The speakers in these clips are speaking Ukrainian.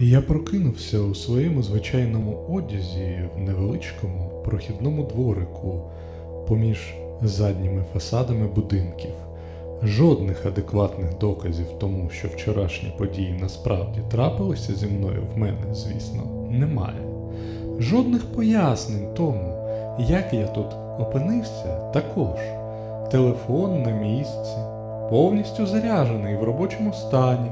Я прокинувся у своєму звичайному одязі в невеличкому прохідному дворику поміж задніми фасадами будинків. Жодних адекватних доказів тому, що вчорашні події насправді трапилися зі мною в мене, звісно, немає. Жодних пояснень тому, як я тут опинився, також. Телефон на місці, повністю заряджений в робочому стані.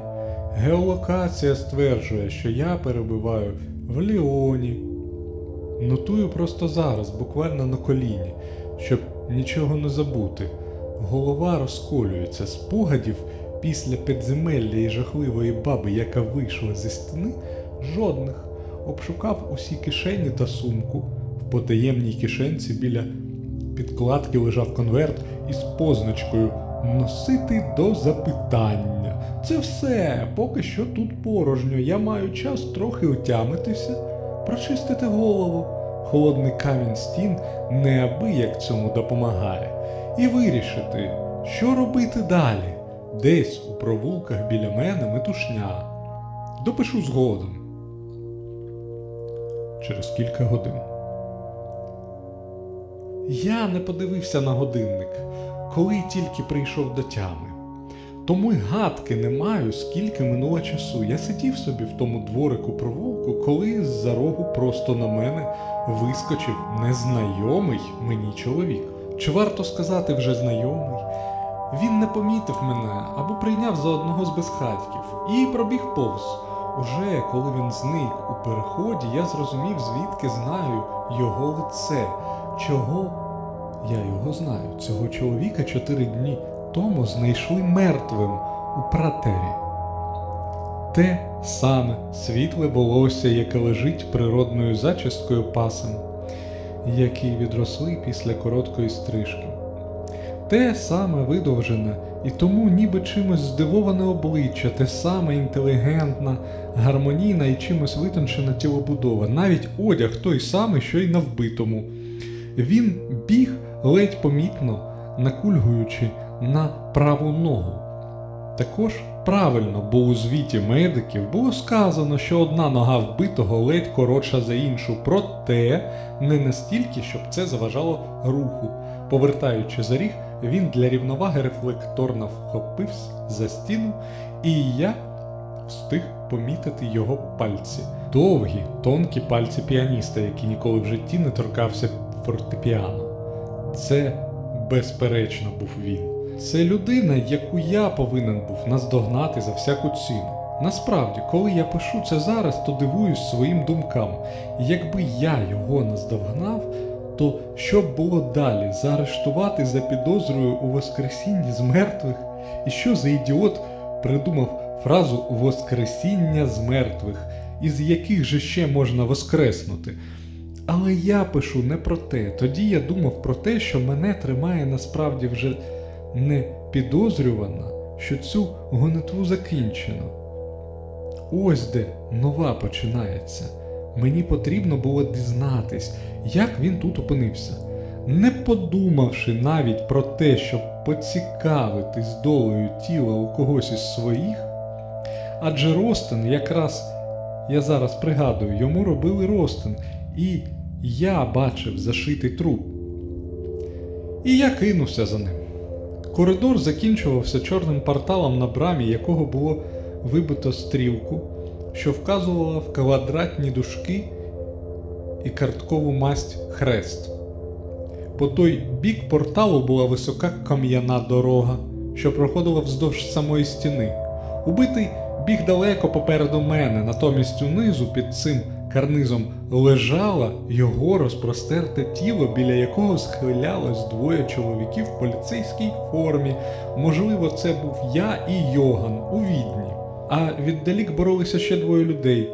Геолокація стверджує, що я перебуваю в Ліоні. Нотую просто зараз, буквально на коліні, щоб нічого не забути. Голова розколюється спогадів після підземелля і жахливої баби, яка вийшла зі стіни, жодних. Обшукав усі кишені та сумку. В потаємній кишенці біля підкладки лежав конверт із позначкою Носити до запитання. Це все, поки що тут порожньо. Я маю час трохи отямитися, прочистити голову. Холодний камінь стін неабияк цьому допомагає. І вирішити, що робити далі. Десь у провулках біля мене метушня. Допишу згодом. Через кілька годин. Я не подивився на годинник, коли тільки прийшов до тями. Тому й гадки не маю, скільки минуло часу. Я сидів собі в тому дворику провулку, коли з-за рогу просто на мене вискочив незнайомий мені чоловік. Чи варто сказати вже знайомий? Він не помітив мене або прийняв за одного з безхатьків і пробіг повз. Уже коли він зник у переході, я зрозумів, звідки знаю його лице. Чого я його знаю? Цього чоловіка чотири дні тому знайшли мертвим у пратері. Те саме світле волосся, яке лежить природною зачісткою пасом, які відросли після короткої стрижки. Те саме видовжене і тому ніби чимось здивоване обличчя, те саме інтелігентна, гармонійна і чимось витончена тілобудова, навіть одяг той самий, що й на вбитому. Він біг ледь помітно, накульгуючи на праву ногу. Також правильно, бо у звіті медиків було сказано, що одна нога вбитого ледь коротша за іншу, проте не настільки, щоб це заважало руху. Повертаючи за ріг, він для рівноваги рефлекторно вхопився за стіну, і я встиг помітити його пальці. Довгі, тонкі пальці піаніста, який ніколи в житті не торкався фортепіано. Це, безперечно, був він. Це людина, яку я повинен був наздогнати за всяку ціну. Насправді, коли я пишу це зараз, то дивуюсь своїм думкам. Якби я його наздогнав, то що б було далі? Заарештувати за підозрою у Воскресінні з мертвих? І що за ідіот придумав фразу Воскресіння з мертвих, із яких же ще можна воскреснути? Але я пишу не про те. Тоді я думав про те, що мене тримає насправді вже не підозрювана, що цю гонитву закінчено. Ось де нова починається. Мені потрібно було дізнатись, як він тут опинився, не подумавши навіть про те, щоб поцікавитись долею тіла у когось із своїх. Адже Ростин, якраз я зараз пригадую, йому робили Ростин, і я бачив зашитий труп. І я кинувся за ним. Коридор закінчувався чорним порталом, на брамі якого було вибито стрілку, що вказувала в квадратні дужки і карткову масть хрест. По той бік порталу була висока кам'яна дорога, що проходила вздовж самої стіни. Убитий біг далеко попереду мене, натомість унизу під цим карнизом лежало його розпростерте тіло, біля якого схилялось двоє чоловіків в поліцейській формі. Можливо, це був я і Йоган у відні. А віддалік боролися ще двоє людей.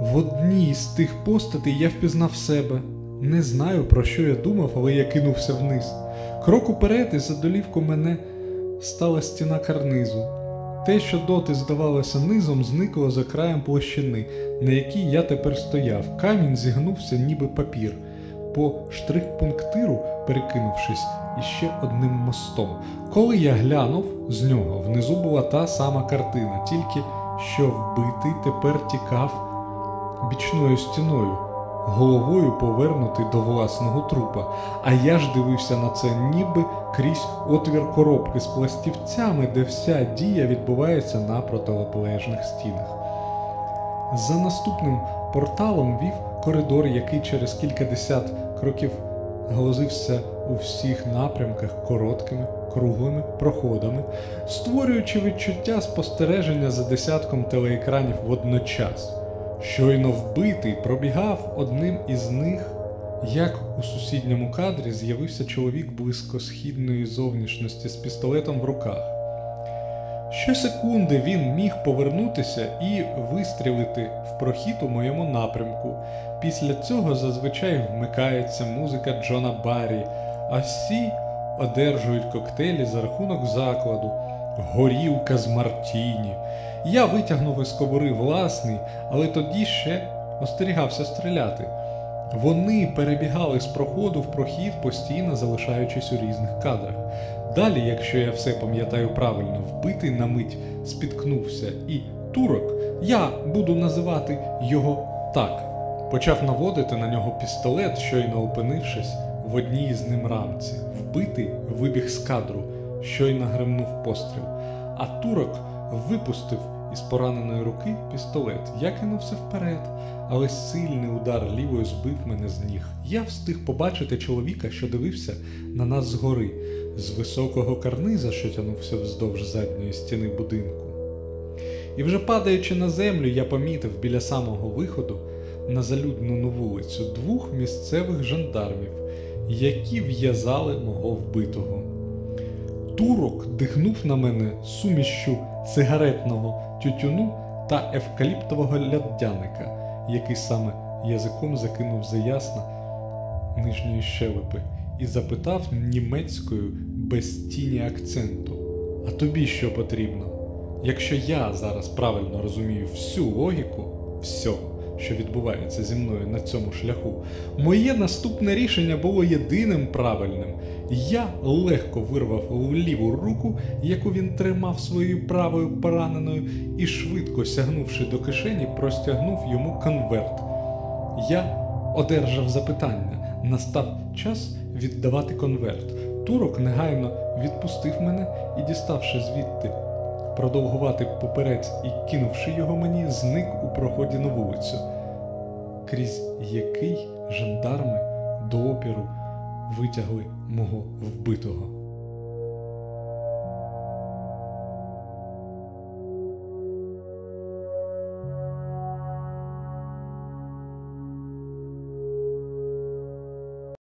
В одній з тих постатей я впізнав себе. Не знаю, про що я думав, але я кинувся вниз. Крок уперед і за долівку мене стала стіна карнизу. Те, що доти здавалося низом, зникло за краєм площини, на якій я тепер стояв. Камінь зігнувся, ніби папір, по штрих-пунктиру перекинувшись іще одним мостом. Коли я глянув з нього, внизу була та сама картина, тільки що вбитий тепер тікав бічною стіною, головою повернутий до власного трупа. А я ж дивився на це ніби крізь отвір коробки з пластівцями, де вся дія відбувається на протилеглежних стінах. За наступним порталом вів коридор, який через кількадесят кроків глозився у всіх напрямках короткими круглими проходами, створюючи відчуття спостереження за десятком телеекранів водночас. Щойно вбитий пробігав одним із них, як у сусідньому кадрі з'явився чоловік близькосхідної зовнішності з пістолетом в руках. Щосекунди він міг повернутися і вистрілити в прохід у моєму напрямку. Після цього зазвичай вмикається музика Джона Баррі, а всі одержують коктейлі за рахунок закладу, горілка з Мартіні. Я витягнув із кобури власний, але тоді ще остерігався стріляти. Вони перебігали з проходу в прохід, постійно залишаючись у різних кадрах. Далі, якщо я все пам'ятаю правильно, вбитий на мить спіткнувся, і турок, я буду називати його так, почав наводити на нього пістолет, щойно опинившись в одній з ним рамці. Вбитий вибіг з кадру, щойно гримнув постріл, а турок випустив із пораненої руки пістолет. Я кинувся вперед, але сильний удар лівою збив мене з ніг. Я встиг побачити чоловіка, що дивився на нас згори, з високого карниза, що тягнувся вздовж задньої стіни будинку. І вже падаючи на землю, я помітив біля самого виходу на залюднену вулицю двох місцевих жандармів, які в'язали мого вбитого. Турок дихнув на мене сумішчю сигаретного тютюну та евкаліптового лядяника, який саме язиком закинув за ясна нижньої щелепи, і запитав німецькою без тіні акценту: А тобі що потрібно? Якщо я зараз правильно розумію всю логіку всього, що відбувається зі мною на цьому шляху, моє наступне рішення було єдиним правильним. Я легко вирвав ліву руку, яку він тримав своєю правою пораненою, і швидко сягнувши до кишені, простягнув йому конверт. Я одержав запитання. Настав час віддавати конверт. Турок негайно відпустив мене і, діставши звідти продовгувати поперець і кинувши його мені, зник у проході на вулицю, крізь який жандарми до опіру витягли мого вбитого.